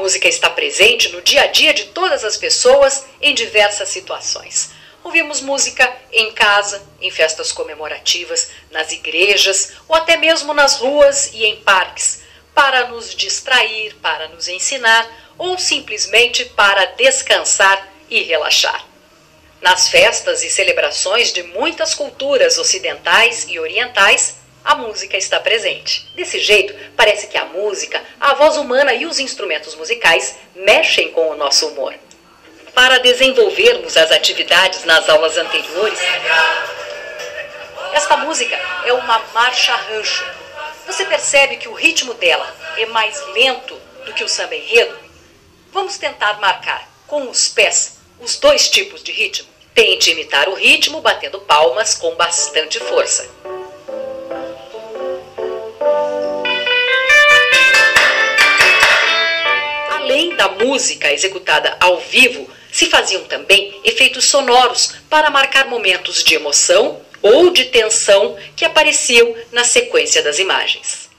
música está presente no dia a dia de todas as pessoas em diversas situações. Ouvimos música em casa, em festas comemorativas, nas igrejas ou até mesmo nas ruas e em parques, para nos distrair, para nos ensinar ou simplesmente para descansar e relaxar. Nas festas e celebrações de muitas culturas ocidentais e orientais, a música está presente. Desse jeito, parece que a música, a voz humana e os instrumentos musicais mexem com o nosso humor. Para desenvolvermos as atividades nas aulas anteriores, esta música é uma marcha rancho. Você percebe que o ritmo dela é mais lento do que o samba enredo? Vamos tentar marcar com os pés os dois tipos de ritmo. Tente imitar o ritmo batendo palmas com bastante força. Da música executada ao vivo, se faziam também efeitos sonoros para marcar momentos de emoção ou de tensão que apareciam na sequência das imagens.